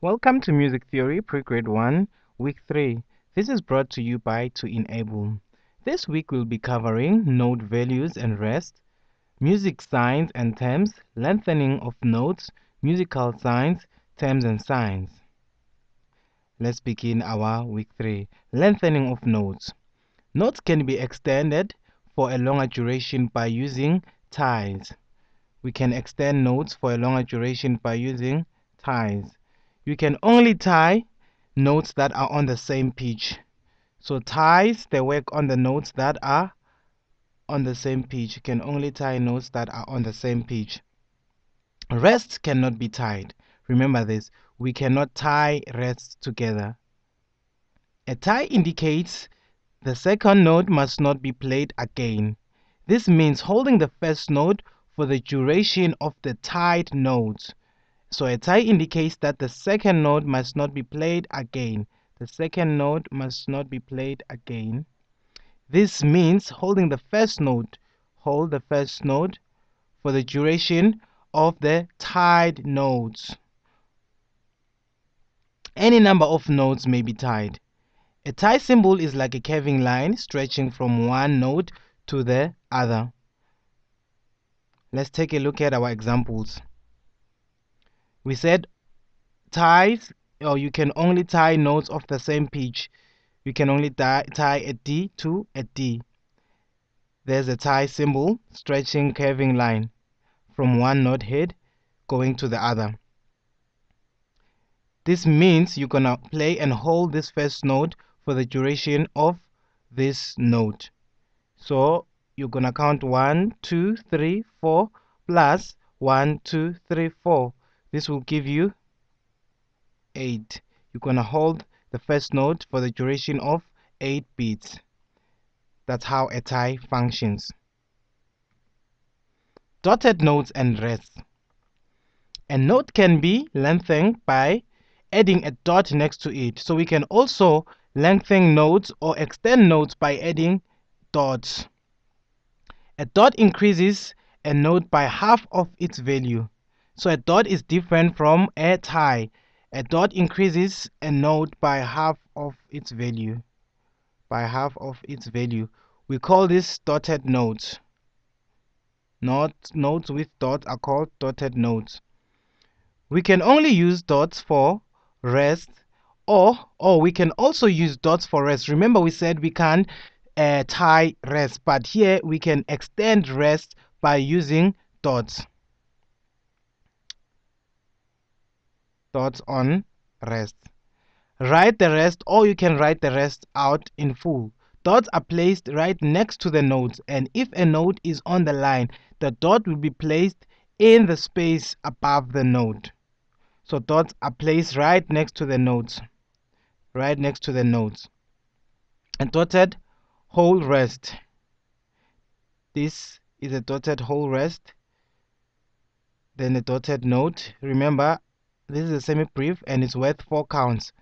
Welcome to Music Theory Pre-Grade 1, Week 3. This is brought to you by To Enable. This week we'll be covering note values and rest, music signs and terms, lengthening of notes, musical signs, terms and signs. Let's begin our Week 3. Lengthening of notes. Notes can be extended for a longer duration by using ties. We can extend notes for a longer duration by using ties. You can only tie notes that are on the same pitch. So ties, they work on the notes that are on the same pitch. You can only tie notes that are on the same pitch. Rests cannot be tied. Remember this, we cannot tie rests together. A tie indicates the second note must not be played again. This means holding the first note for the duration of the tied notes. So a tie indicates that the second note must not be played again. The second note must not be played again. This means holding the first note. Hold the first note for the duration of the tied notes. Any number of notes may be tied. A tie symbol is like a curving line stretching from one note to the other. Let's take a look at our examples. We said ties, or you can only tie notes of the same pitch. You can only tie, tie a D to a D. There's a tie symbol, stretching curving line from one note head going to the other. This means you're gonna play and hold this first note for the duration of this note. So you're gonna count one, two, three, four plus one, two, three, four. This will give you eight. You're gonna hold the first note for the duration of eight beats. That's how a tie functions. Dotted notes and rests. A note can be lengthened by adding a dot next to it. So we can also lengthen notes or extend notes by adding dots. A dot increases a note by half of its value. So a dot is different from a tie. A dot increases a note by half of its value. By half of its value. We call this dotted notes. Not notes with dots are called dotted notes. We can only use dots for rest or or we can also use dots for rest remember we said we can uh, tie rest but here we can extend rest by using dots dots on rest write the rest or you can write the rest out in full dots are placed right next to the notes and if a note is on the line the dot will be placed in the space above the note so dots are placed right next to the notes. Right next to the notes. And dotted whole rest. This is a dotted whole rest. Then a dotted note. Remember, this is a semibreve and it's worth 4 counts.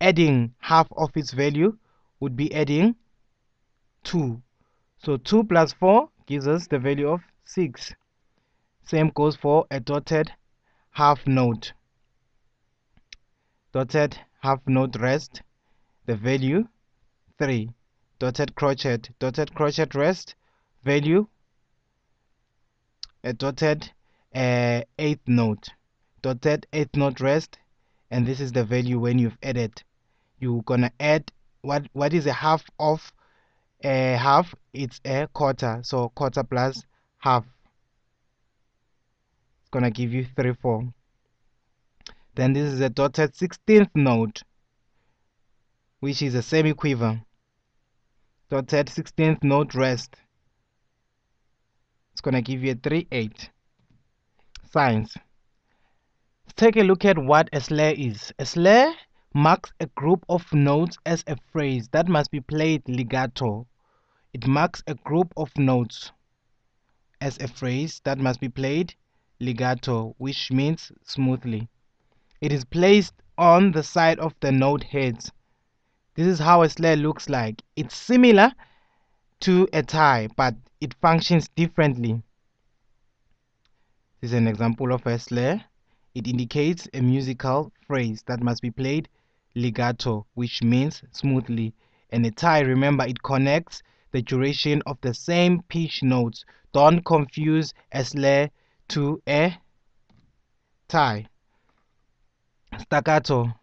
Adding half of its value would be adding 2. So 2 plus 4 gives us the value of 6. Same goes for a dotted half note dotted half note rest the value 3 dotted crotchet dotted crotchet rest value a dotted uh, eighth note dotted eighth note rest and this is the value when you've added you're gonna add what what is a half of a half it's a quarter so quarter plus half it's gonna give you 3 4 then this is a dotted 16th note, which is a semiquaver. Dotted 16th note rest. It's to give you a 3-8. Signs. Let's take a look at what a slur is. A slur marks a group of notes as a phrase that must be played legato. It marks a group of notes as a phrase that must be played legato, which means smoothly. It is placed on the side of the note heads. This is how a slur looks like. It's similar to a tie, but it functions differently. This is an example of a slur. It indicates a musical phrase that must be played legato, which means smoothly. And a tie, remember, it connects the duration of the same pitch notes. Don't confuse a slur to a tie. Staccato.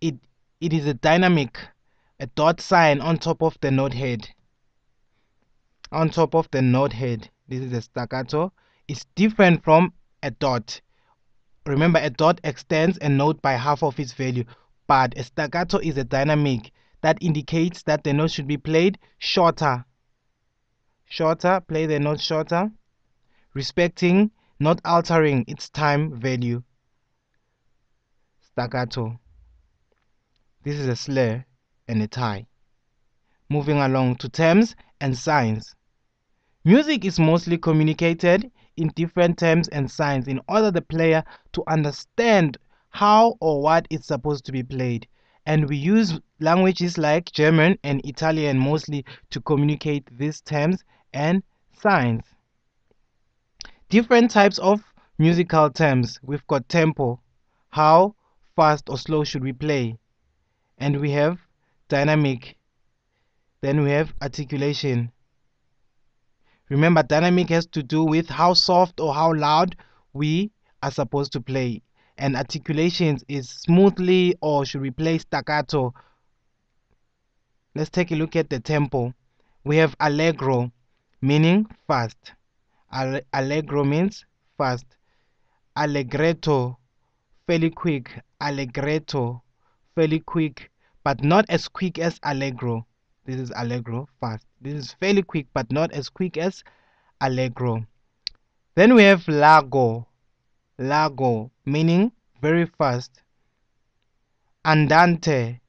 It, it is a dynamic, a dot sign on top of the note head. On top of the note head. This is a staccato. It's different from a dot. Remember, a dot extends a note by half of its value, but a staccato is a dynamic that indicates that the note should be played shorter. Shorter, play the note shorter, respecting, not altering its time value. Staccato. This is a slur and a tie. Moving along to terms and signs. Music is mostly communicated in different terms and signs in order the player to understand how or what is supposed to be played. And we use languages like German and Italian mostly to communicate these terms and signs. Different types of musical terms. We've got tempo, how fast or slow should we play? And we have dynamic. Then we have articulation. Remember, dynamic has to do with how soft or how loud we are supposed to play. And articulations is smoothly or should we play staccato. Let's take a look at the tempo. We have allegro, meaning fast. Allegro means fast. Allegretto, fairly quick. Allegretto, fairly quick, but not as quick as allegro. This is Allegro fast. This is fairly quick, but not as quick as Allegro. Then we have Largo. Largo, meaning very fast. Andante.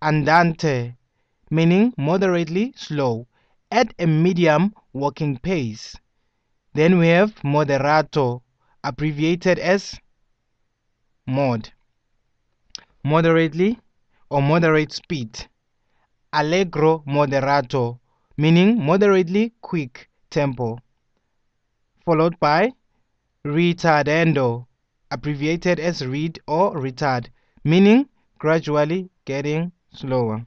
Andante, meaning moderately slow, at a medium walking pace. Then we have Moderato, abbreviated as mod. Moderately or moderate speed allegro moderato, meaning moderately quick tempo, followed by ritardando, abbreviated as read or retard, meaning gradually getting slower.